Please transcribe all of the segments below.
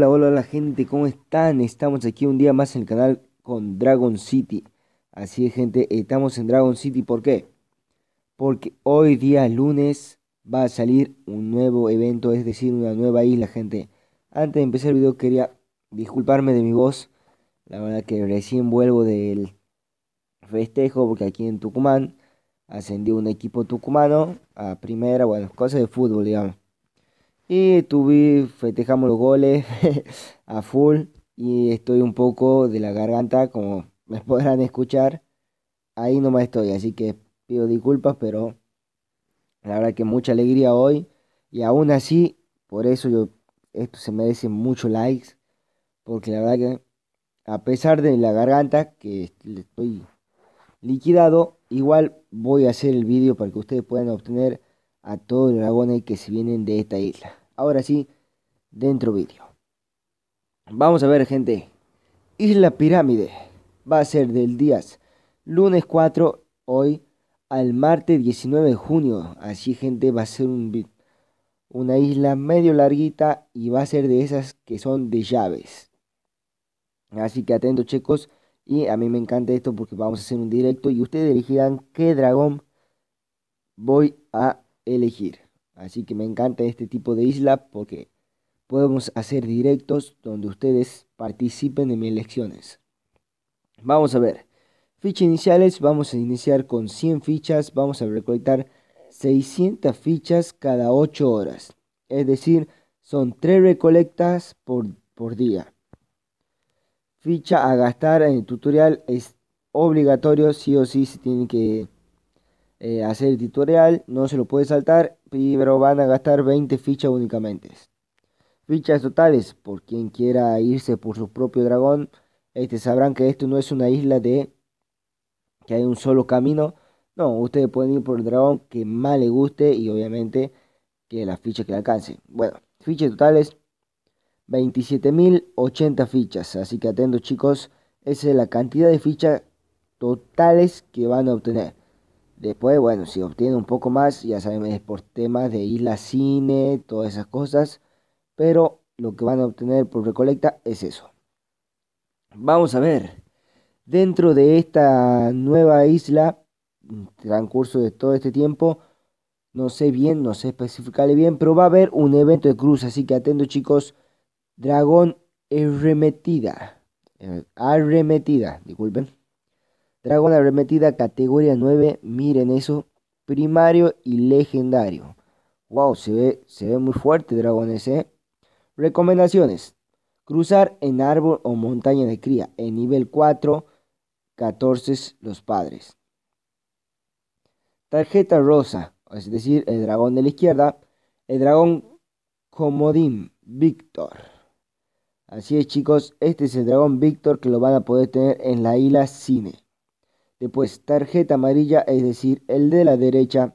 Hola, hola, hola gente, ¿cómo están? Estamos aquí un día más en el canal con Dragon City. Así es gente, estamos en Dragon City, ¿por qué? Porque hoy día lunes va a salir un nuevo evento, es decir, una nueva isla, gente. Antes de empezar el video quería disculparme de mi voz. La verdad que recién vuelvo del festejo porque aquí en Tucumán ascendió un equipo tucumano a primera, bueno, cosas de fútbol, digamos. Y tuve, festejamos los goles a full y estoy un poco de la garganta, como me podrán escuchar. Ahí nomás estoy, así que pido disculpas, pero la verdad que mucha alegría hoy. Y aún así, por eso yo, esto se merece muchos likes, porque la verdad que a pesar de la garganta, que estoy liquidado, igual voy a hacer el vídeo para que ustedes puedan obtener a todos los dragones que se vienen de esta isla. Ahora sí, dentro vídeo. Vamos a ver gente. Isla Pirámide. Va a ser del día lunes 4 hoy al martes 19 de junio. Así gente va a ser un, una isla medio larguita y va a ser de esas que son de llaves. Así que atentos chicos. Y a mí me encanta esto porque vamos a hacer un directo y ustedes elegirán qué dragón voy a elegir. Así que me encanta este tipo de isla porque podemos hacer directos donde ustedes participen en mis elecciones. Vamos a ver. Fichas iniciales, vamos a iniciar con 100 fichas, vamos a recolectar 600 fichas cada 8 horas. Es decir, son 3 recolectas por, por día ficha a gastar en el tutorial es obligatorio, sí o sí se tiene que eh, hacer el tutorial, no se lo puede saltar, pero van a gastar 20 fichas únicamente. Fichas totales, por quien quiera irse por su propio dragón, este sabrán que esto no es una isla de que hay un solo camino. No, ustedes pueden ir por el dragón que más les guste y obviamente que la ficha que le alcance. Bueno, fichas totales 27.080 fichas. Así que atentos chicos, esa es la cantidad de fichas totales que van a obtener. Después, bueno, si obtienen un poco más, ya saben, es por temas de isla cine, todas esas cosas. Pero lo que van a obtener por recolecta es eso. Vamos a ver. Dentro de esta nueva isla, transcurso de todo este tiempo, no sé bien, no sé especificarle bien, pero va a haber un evento de cruz. Así que atentos chicos. Dragón arremetida. Eh, arremetida, disculpen. Dragón arremetida, categoría 9. Miren eso. Primario y legendario. Wow, se ve, se ve muy fuerte dragones, ¿eh? Recomendaciones. Cruzar en árbol o montaña de cría. En nivel 4, 14 los padres. Tarjeta rosa, es decir, el dragón de la izquierda. El dragón comodín, Víctor. Así es chicos, este es el dragón Víctor que lo van a poder tener en la isla Cine. Después, tarjeta amarilla, es decir, el de la derecha,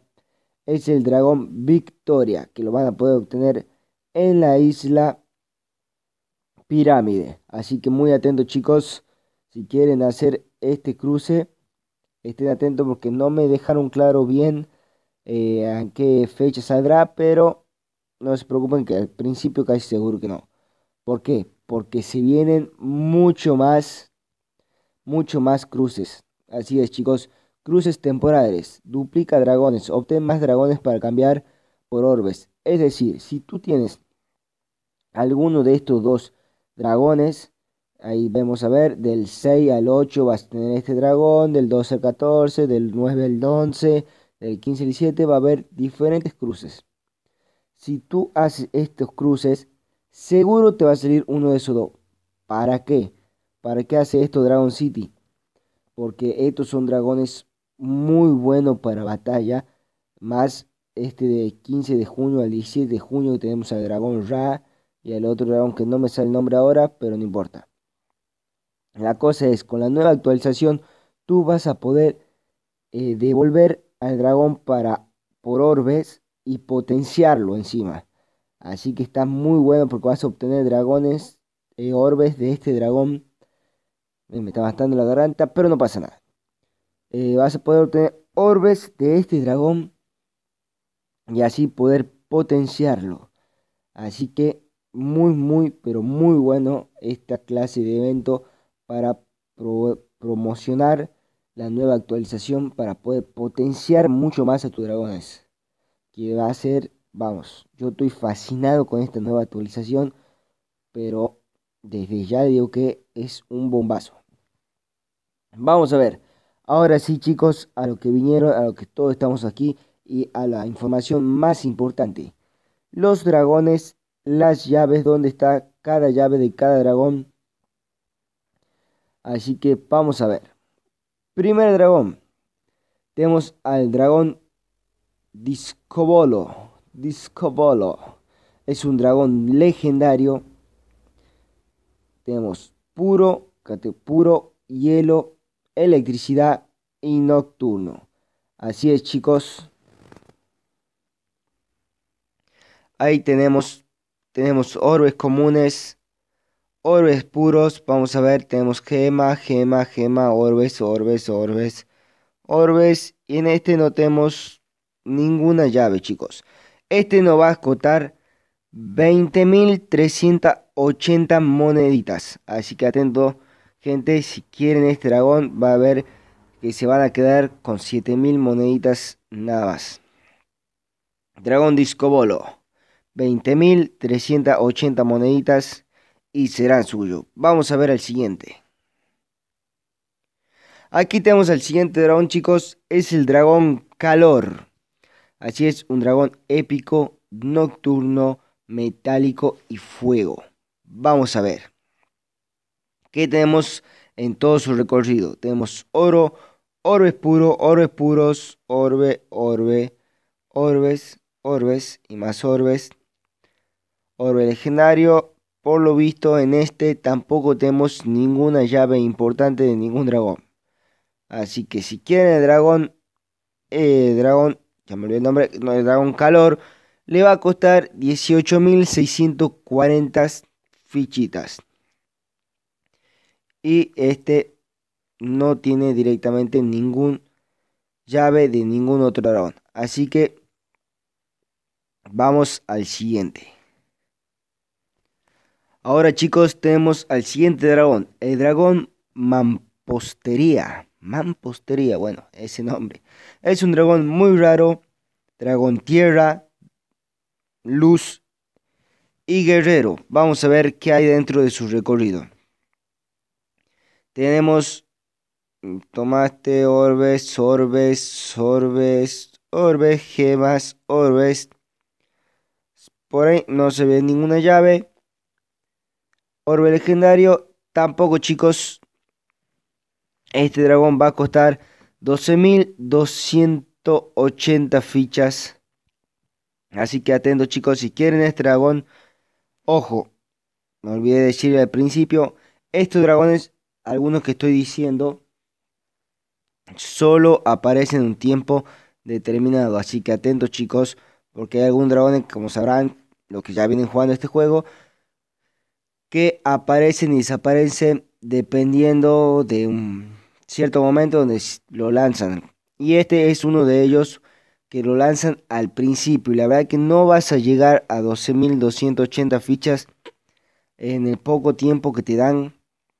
es el dragón Victoria, que lo van a poder obtener en la isla Pirámide. Así que muy atentos chicos, si quieren hacer este cruce, estén atentos porque no me dejaron claro bien eh, a qué fecha saldrá, pero no se preocupen que al principio casi seguro que no. ¿Por qué? porque se vienen mucho más, mucho más cruces. Así es, chicos. Cruces temporales. Duplica dragones. Obtén más dragones para cambiar por orbes. Es decir, si tú tienes alguno de estos dos dragones, ahí vemos a ver, del 6 al 8 vas a tener este dragón, del 12 al 14, del 9 al 11, del 15 al 17 va a haber diferentes cruces. Si tú haces estos cruces, Seguro te va a salir uno de esos dos. ¿Para qué? ¿Para qué hace esto Dragon City? Porque estos son dragones muy buenos para batalla. Más este de 15 de junio al 17 de junio tenemos al dragón Ra y al otro dragón que no me sale el nombre ahora, pero no importa. La cosa es, con la nueva actualización, tú vas a poder eh, devolver al dragón para por orbes y potenciarlo encima. Así que está muy bueno porque vas a obtener dragones, eh, orbes de este dragón. Eh, me está bastando la garganta, pero no pasa nada. Eh, vas a poder obtener orbes de este dragón y así poder potenciarlo. Así que muy, muy, pero muy bueno esta clase de evento para promocionar la nueva actualización para poder potenciar mucho más a tus dragones. Que va a ser, vamos, yo estoy fascinado con esta nueva actualización, pero desde ya digo que es un bombazo. Vamos a ver. Ahora sí, chicos, a lo que vinieron, a lo que todos estamos aquí y a la información más importante. Los dragones, las llaves, donde está cada llave de cada dragón. Así que vamos a ver. Primer dragón. Tenemos al dragón Discobolo. Discobolo. Es un dragón legendario. Tenemos puro, puro hielo electricidad y nocturno. Así es chicos. Ahí tenemos, tenemos orbes comunes, orbes puros. Vamos a ver, tenemos gema, gema, gema, orbes, orbes, orbes, orbes. Y en este no tenemos ninguna llave chicos. Este nos va a costar 20.380 moneditas. Así que atento Gente, si quieren este dragón, va a ver que se van a quedar con 7000 moneditas nada más. Dragón Discobolo. 20.380 moneditas y será suyo. Vamos a ver el siguiente. Aquí tenemos al siguiente dragón, chicos. Es el dragón Calor. Así es, un dragón épico, nocturno, metálico y fuego. Vamos a ver. ¿Qué tenemos en todo su recorrido? Tenemos oro, orbes puro, orbes puros, orbe, orbe, orbes, orbes y más orbes. Orbe legendario. Por lo visto en este tampoco tenemos ninguna llave importante de ningún dragón. Así que si quieren el dragón, eh, dragón, ya me olvidé el nombre, no, el dragón calor, le va a costar 18.640 fichitas y este no tiene directamente ningún llave de ningún otro dragón. Así que vamos al siguiente. Ahora chicos tenemos al siguiente dragón, el dragón Mampostería. Mampostería, bueno, ese nombre. Es un dragón muy raro, dragón tierra, luz y guerrero. Vamos a ver qué hay dentro de su recorrido. Tenemos mm, tomate, orbes, orbes, orbes, orbes, gemas, orbes. Por ahí no se ve ninguna llave. Orbe legendario, tampoco chicos. Este dragón va a costar 12.280 fichas. Así que atento chicos, si quieren este dragón, ojo, me olvidé decir al principio, estos dragones algunos que estoy diciendo solo aparecen en un tiempo determinado. Así que atentos chicos, porque hay algún dragón, como sabrán, los que ya vienen jugando este juego, que aparecen y desaparecen dependiendo de un cierto momento donde lo lanzan. Y este es uno de ellos que lo lanzan al principio. Y la verdad que no vas a llegar a 12.280 fichas en el poco tiempo que te dan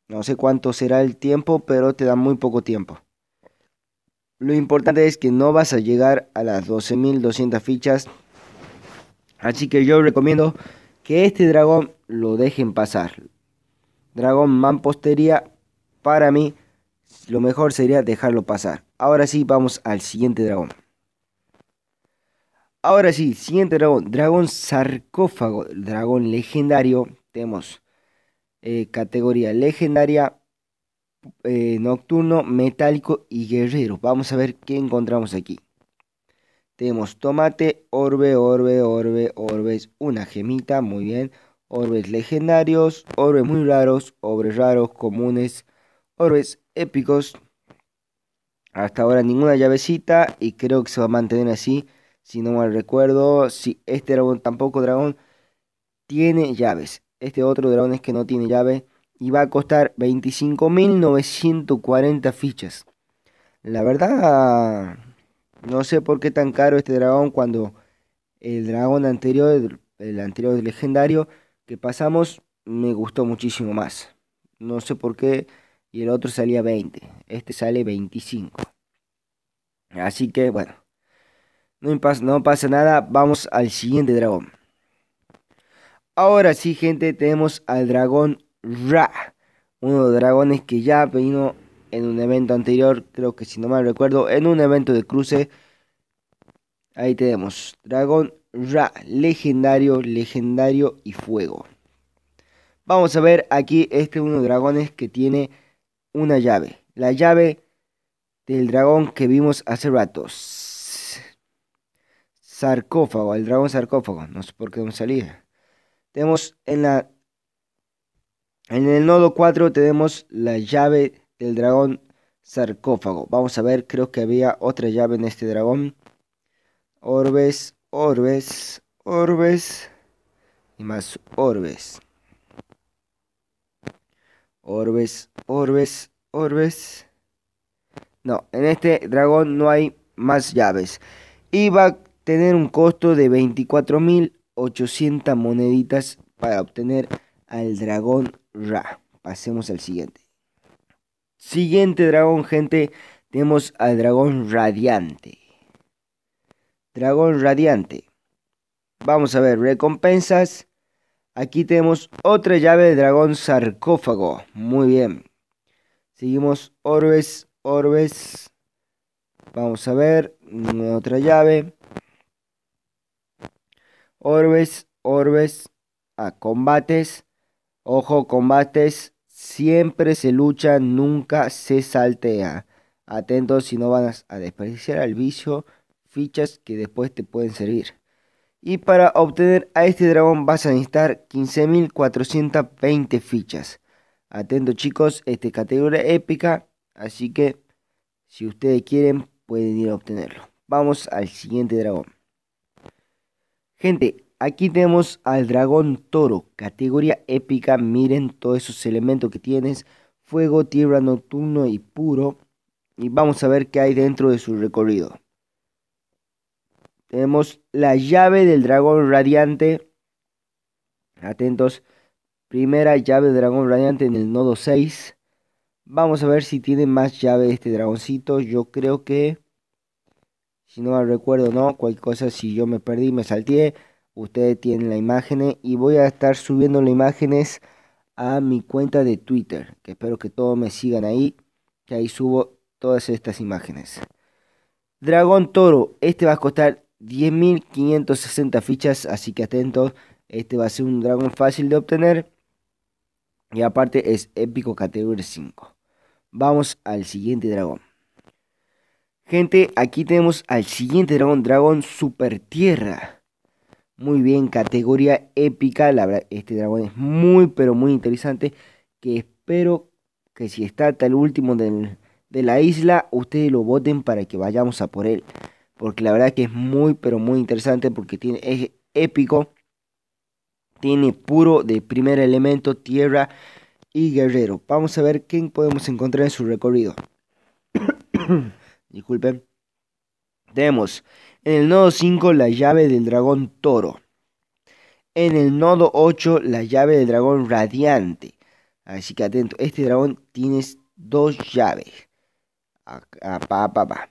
no sé cuánto será el tiempo, pero te da muy poco tiempo. Lo importante es que no vas a llegar a las 12.200 fichas. Así que yo recomiendo que este dragón lo dejen pasar. Dragón mampostería, para mí, lo mejor sería dejarlo pasar. Ahora sí, vamos al siguiente dragón. Ahora sí, siguiente dragón. Dragón sarcófago, dragón legendario. Tenemos eh, categoría legendaria, eh, nocturno, metálico y guerrero. Vamos a ver qué encontramos aquí. Tenemos tomate, orbe, orbe, orbe, orbes, una gemita, muy bien. Orbes legendarios, orbes muy raros, orbes raros, comunes, orbes épicos. Hasta ahora ninguna llavecita y creo que se va a mantener así. Si no mal recuerdo, si este dragón tampoco dragón tiene llaves este otro dragón es que no tiene llave y va a costar 25.940 fichas. La verdad, no sé por qué tan caro este dragón cuando el dragón anterior, el anterior legendario, que pasamos me gustó muchísimo más. No sé por qué. Y el otro salía 20. Este sale 25. Así que bueno. No pasa, nada. Vamos al siguiente dragón. Ahora sí, gente, tenemos al dragón Ra. Uno de los dragones que ya vino en un evento anterior. Creo que si no mal recuerdo. En un evento de cruce. Ahí tenemos. Dragón Ra. Legendario, legendario y fuego. Vamos a ver aquí, este es uno de los dragones que tiene una llave. La llave del dragón que vimos hace ratos. Sarcófago, el dragón sarcófago. No sé por qué no salía. Tenemos en la... En el nodo 4 tenemos la llave del dragón sarcófago. Vamos a ver, creo que había otra llave en este dragón. Orbes, orbes, orbes. Y más orbes. Orbes, orbes, orbes. No, en este dragón no hay más llaves. Y va tener un costo de 24.800 moneditas para obtener al dragón Ra. Pasemos al siguiente. Siguiente dragón, gente. Tenemos al dragón radiante. Dragón radiante. Vamos a ver, recompensas Aquí tenemos otra llave de dragón sarcófago. Muy bien. Seguimos orbes, orbes. Vamos a ver. Otra llave. Orbes, orbes. A combates. Ojo, combates. Siempre se lucha, nunca se saltea. Atentos si no van a desperdiciar al vicio fichas que después te pueden servir. Y para obtener a este dragón vas a necesitar 15.420 fichas. Atento chicos, esta es categoría épica, así que si ustedes quieren pueden ir a obtenerlo. Vamos al siguiente dragón. Gente, aquí tenemos al dragón toro, categoría épica. Miren todos esos elementos que tienes. Fuego, tierra, nocturno y puro. Y vamos a ver qué hay dentro de su recorrido. Tenemos la llave del dragón radiante. Atentos. Primera llave del dragón radiante en el nodo 6. Vamos a ver si tiene más llave este dragoncito. Yo creo que... Si no me recuerdo, no. Cualquier cosa, si yo me perdí, me salteé. Ustedes tienen la imagen. Y voy a estar subiendo las imágenes a mi cuenta de Twitter. Que espero que todos me sigan ahí. Que ahí subo todas estas imágenes. Dragón Toro. Este va a costar 10.560 fichas, así que atentos. Este va a ser un dragón fácil de obtener. Y aparte es épico categoría 5. Vamos al siguiente dragón. Gente, aquí tenemos al siguiente dragón, dragón super tierra. Muy bien, categoría épica. La verdad, este dragón es muy, pero muy interesante. Que espero que si está hasta el último de la isla, ustedes lo voten para que vayamos a por él porque la verdad que es muy pero muy interesante porque tiene es épico tiene puro de primer elemento tierra y guerrero vamos a ver quién podemos encontrar en su recorrido disculpen tenemos en el nodo 5 la llave del dragón toro en el nodo 8 la llave del dragón radiante así que atento este dragón tiene dos llaves pa, pa, pa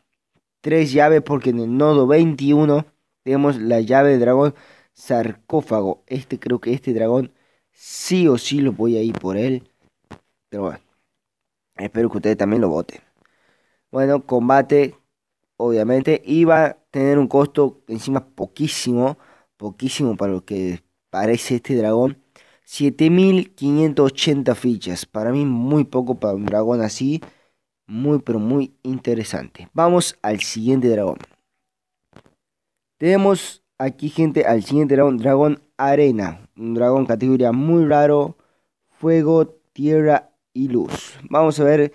tres llaves porque en el nodo 21 tenemos la llave de dragón sarcófago. Este creo que este dragón sí o sí lo voy a ir por él. Pero bueno, espero que ustedes también lo voten. Bueno, combate, obviamente, iba a tener un costo encima poquísimo, poquísimo para lo que parece este dragón. 7580 fichas, para mí muy poco para un dragón así muy pero muy interesante. Vamos al siguiente dragón. Tenemos aquí gente al siguiente dragón, dragón arena, un dragón categoría muy raro, fuego, tierra y luz. Vamos a ver,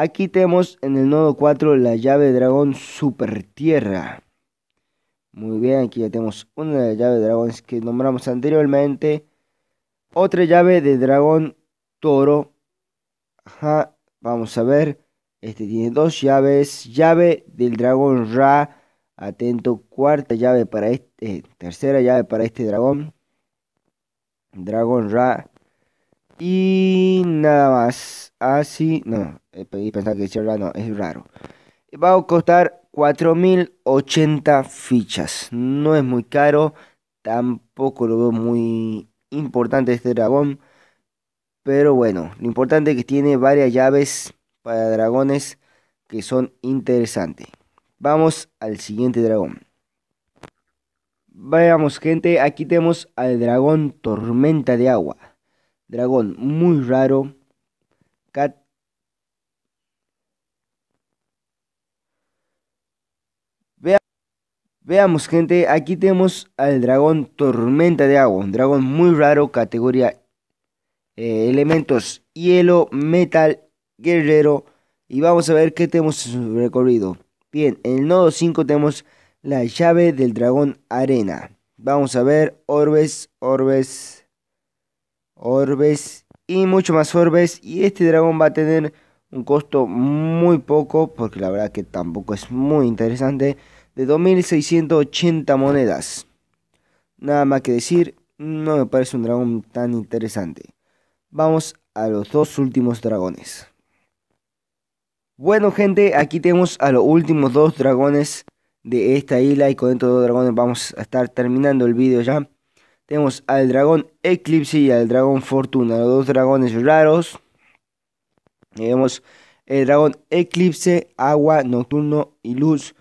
aquí tenemos en el nodo 4 la llave de dragón super tierra. Muy bien, aquí ya tenemos una de las llaves de dragones que nombramos anteriormente. Otra llave de dragón toro. Ajá, vamos a ver. Este tiene dos llaves. Llave del dragón Ra. Atento, cuarta llave para este. Tercera llave para este dragón. Dragón Ra. Y nada más. Así, no, pensar que es no, es raro. Va a costar 4080 fichas. No es muy caro. Tampoco lo veo muy importante este dragón. Pero bueno, lo importante es que tiene varias llaves para dragones que son interesantes. Vamos al siguiente dragón. Veamos gente, aquí tenemos al dragón tormenta de agua. Dragón muy raro. Veamos gente, aquí tenemos al dragón tormenta de agua. Un dragón muy raro, categoría eh, elementos hielo, metal, guerrero. Y vamos a ver qué tenemos en su recorrido. Bien, en el nodo 5 tenemos la llave del dragón arena. Vamos a ver orbes, orbes, orbes y mucho más orbes. Y este dragón va a tener un costo muy poco, porque la verdad que tampoco es muy interesante, de 2680 monedas. Nada más que decir, no me parece un dragón tan interesante. Vamos a los dos últimos dragones. Bueno gente, aquí tenemos a los últimos dos dragones de esta isla y con estos dos dragones vamos a estar terminando el vídeo ya. Tenemos al dragón Eclipse y al dragón Fortuna, los dos dragones raros. Tenemos el dragón Eclipse, agua, nocturno y luz.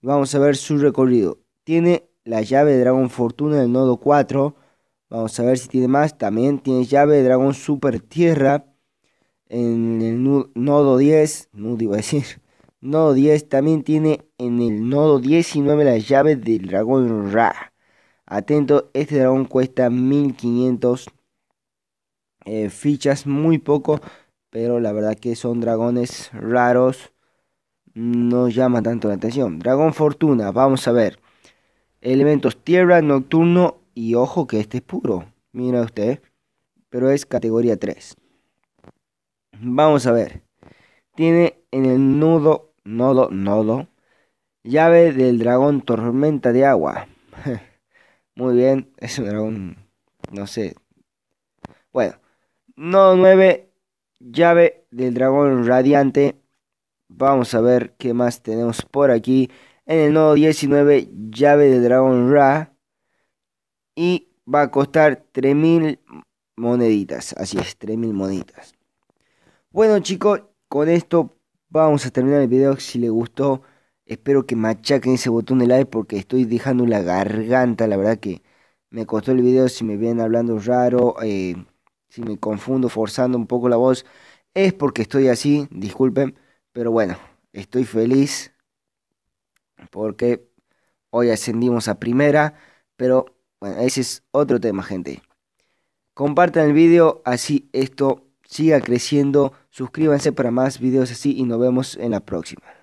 Vamos a ver su recorrido. Tiene la llave de dragón Fortuna en el nodo 4. Vamos a ver si tiene más. También tiene llave de dragón super tierra. En el nodo 10. No iba a decir. Nodo 10. También tiene en el nodo 19 la llave del dragón Ra. Atento, este dragón cuesta 1500 eh, fichas. Muy poco. Pero la verdad que son dragones raros. No llama tanto la atención. Dragón Fortuna. Vamos a ver. Elementos tierra, nocturno y ojo que este es puro. Mira usted. Pero es categoría 3. Vamos a ver. Tiene en el nudo, nodo, nodo. Llave del dragón tormenta de agua. Muy bien. Es un dragón. No sé. Bueno. Nodo 9. Llave del dragón radiante. Vamos a ver qué más tenemos por aquí. En el nodo 19. Llave del dragón Ra y va a costar 3000 moneditas. Así es, 3000 moneditas. Bueno chicos, con esto vamos a terminar el video. Si les gustó, espero que machaquen ese botón de like porque estoy dejando la garganta. La verdad que me costó el video. Si me vienen hablando raro, eh, si me confundo, forzando un poco la voz, es porque estoy así. Disculpen, pero bueno, estoy feliz porque hoy ascendimos a primera. Pero bueno, ese es otro tema, gente. Compartan el video, así esto siga creciendo. Suscríbanse para más videos así y nos vemos en la próxima.